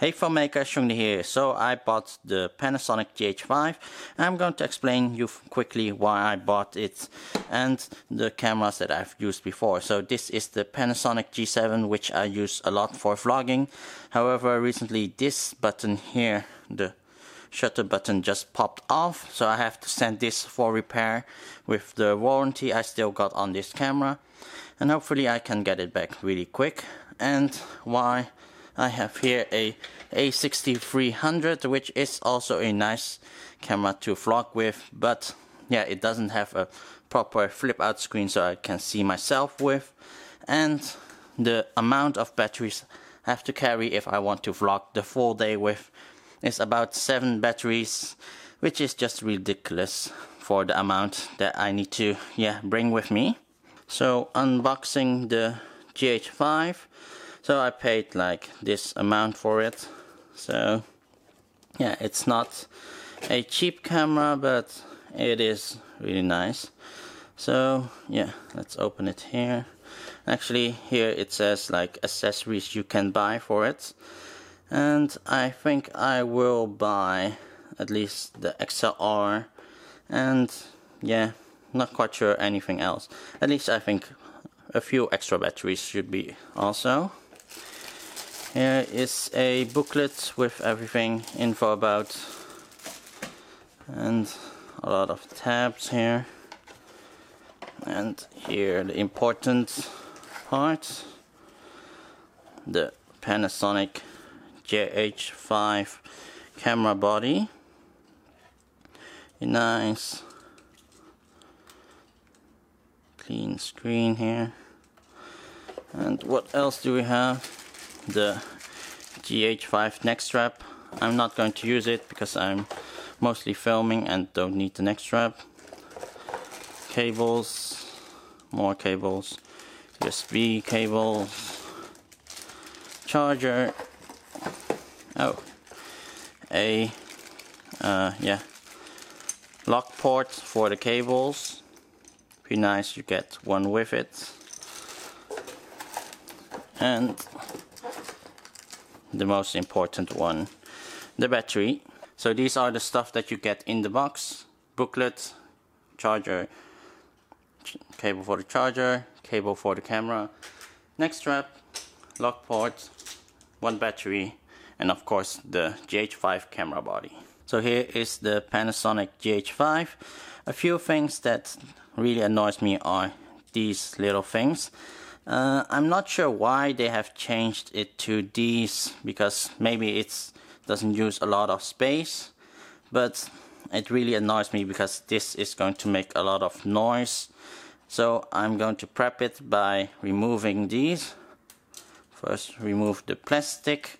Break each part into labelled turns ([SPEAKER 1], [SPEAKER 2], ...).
[SPEAKER 1] Hey filmmaker, Chung Dha here. So I bought the Panasonic GH5. I'm going to explain you quickly why I bought it and the cameras that I've used before. So this is the Panasonic G7 which I use a lot for vlogging. However, recently this button here, the shutter button just popped off. So I have to send this for repair with the warranty I still got on this camera. And hopefully I can get it back really quick. And why I have here a A6300 which is also a nice camera to vlog with but yeah it doesn't have a proper flip out screen so I can see myself with. And the amount of batteries I have to carry if I want to vlog the full day with is about 7 batteries which is just ridiculous for the amount that I need to yeah bring with me. So unboxing the GH5 so I paid like this amount for it. So yeah it's not a cheap camera but it is really nice. So yeah let's open it here. Actually here it says like accessories you can buy for it. And I think I will buy at least the XLR and yeah not quite sure anything else. At least I think a few extra batteries should be also Uh, here is a booklet with everything info about and a lot of tabs here. And here the important part the Panasonic GH5 camera body. Nice clean screen here. And what else do we have the GH5 neck strap. I'm not going to use it because I'm mostly filming and don't need the neck strap. Cables, more cables, USB cables, charger, oh, a, uh, yeah, lock port for the cables. Be nice you get one with it. And the most important one the battery. So these are the stuff that you get in the box. Booklet charger cable for the charger cable for the camera. Neck strap lock port one battery and of course the GH5 camera body. So here is the Panasonic GH5 a few things that really annoys me are these little things uh, I'm not sure why they have changed it to these because maybe it doesn't use a lot of space but it really annoys me because this is going to make a lot of noise. So I'm going to prep it by removing these. First remove the plastic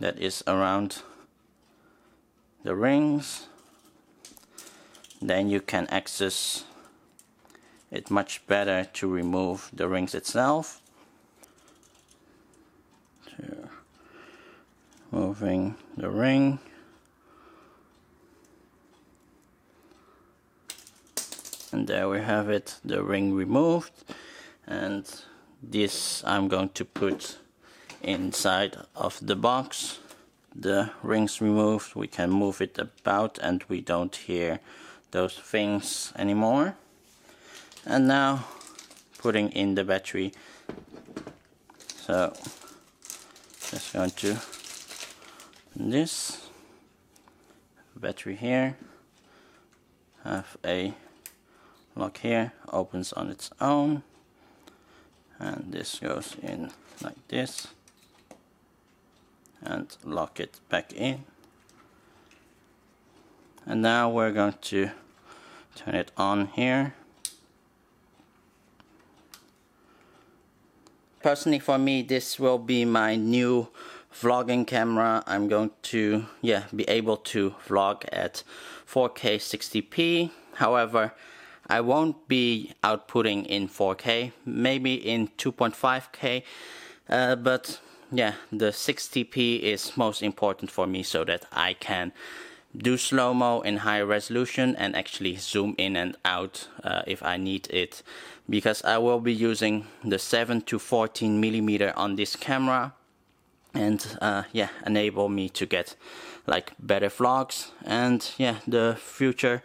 [SPEAKER 1] that is around the rings. Then you can access it's much better to remove the rings itself. So, moving the ring. And there we have it, the ring removed. And this I'm going to put inside of the box. The rings removed, we can move it about and we don't hear those things anymore and now putting in the battery. So just going to this battery here. Have a lock here. Opens on its own. And this goes in like this. And lock it back in. And now we're going to turn it on here personally for me this will be my new vlogging camera. I'm going to yeah be able to vlog at 4k 60p however I won't be outputting in 4k maybe in 2.5k uh, but yeah the 60p is most important for me so that I can do slow-mo in high resolution and actually zoom in and out uh, if I need it. Because I will be using the 7 to 14 millimeter on this camera and uh, yeah enable me to get like better vlogs and yeah the future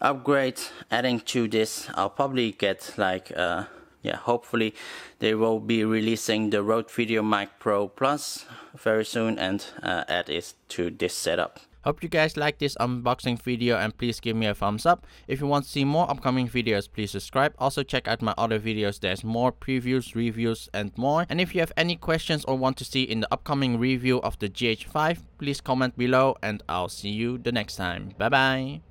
[SPEAKER 1] upgrade. Adding to this I'll probably get like uh, yeah hopefully they will be releasing the Rode VideoMic Pro Plus very soon and uh, add it to this setup Hope you guys like this unboxing video and please give me a thumbs up. If you want to see more upcoming videos, please subscribe. Also check out my other videos, there's more previews, reviews and more. And if you have any questions or want to see in the upcoming review of the GH5, please comment below and I'll see you the next time. Bye bye.